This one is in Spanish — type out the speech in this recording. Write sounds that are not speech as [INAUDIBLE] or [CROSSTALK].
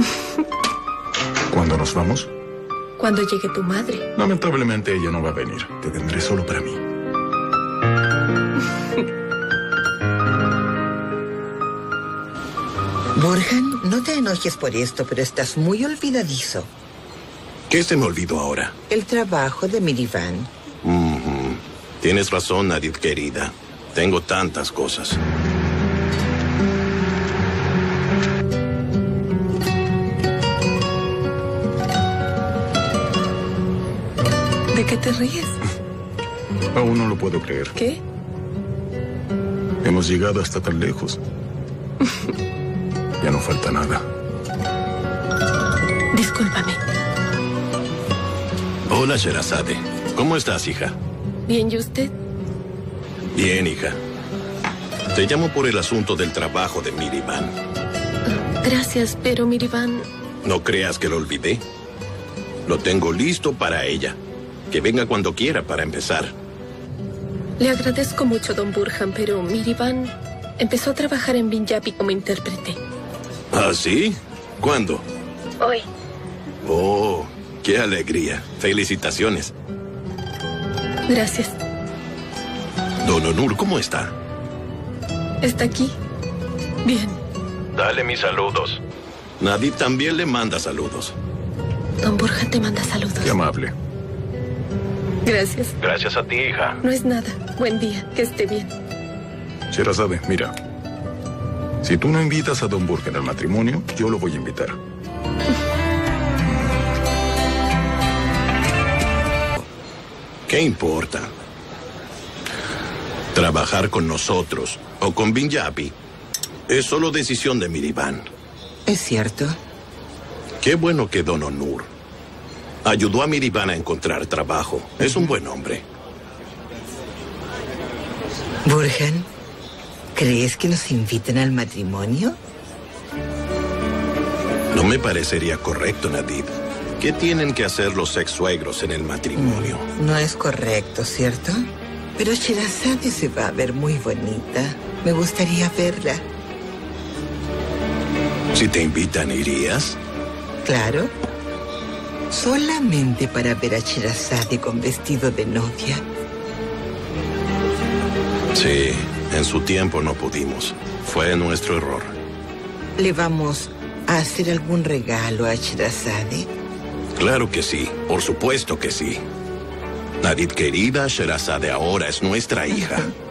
[LAUGHS] ¿Cuándo nos vamos? Cuando llegue tu madre. Lamentablemente ella no va a venir. Te tendré solo para mí. [LAUGHS] Borjan, no te enojes por esto, pero estás muy olvidadizo. ¿Qué se me olvidó ahora? El trabajo de Mirivan. Ujú. Tienes razón, Nadit querida. Tengo tantas cosas. Qué te ríes? Aún no lo puedo creer. ¿Qué? Hemos llegado hasta tan lejos. [LAUGHS] ya no falta nada. Discúlpame. Hola, Sherazade. ¿Cómo estás, hija? ¿Bien y usted? Bien, hija. Te llamo por el asunto del trabajo de Mirivan. Gracias, pero Mirivan... No creas que lo olvidé. Lo tengo listo para ella. Que venga cuando quiera para empezar. Le agradezco mucho, don Burhan, pero Mirivan empezó a trabajar en Binjapi como intérprete. ¿Ah, sí? ¿Cuándo? Hoy. Oh, qué alegría. Felicitaciones. Gracias. Don Onur, ¿cómo está? ¿Está aquí? Bien. Dale mis saludos. Nadib también le manda saludos. Don Burhan te manda saludos. Qué amable. Gracias. Gracias a ti, hija. No es nada. Buen día. Que esté bien. Sherazade, mira. Si tú no invitas a Don Burgen al matrimonio, yo lo voy a invitar. ¿Qué importa? Trabajar con nosotros o con Binjapi es solo decisión de Mirivan. ¿Es cierto? Qué bueno que Don Onur ayudó a Mirivan a encontrar trabajo. Es un buen hombre. Burhan, ¿crees que nos inviten al matrimonio? No me parecería correcto, Nadib. ¿Qué tienen que hacer los ex suegros en el matrimonio? No es correcto, ¿cierto? Pero Sherazade se va a ver muy bonita. Me gustaría verla. Si te invitan, ¿irías? Claro. Solamente para ver a Sherazade con vestido de novia. Sí, en su tiempo no pudimos. Fue nuestro error. ¿Le vamos a hacer algún regalo a Sherazade? Claro que sí, por supuesto que sí. Nadid querida, Sherazade ahora es nuestra hija. [LAUGHS]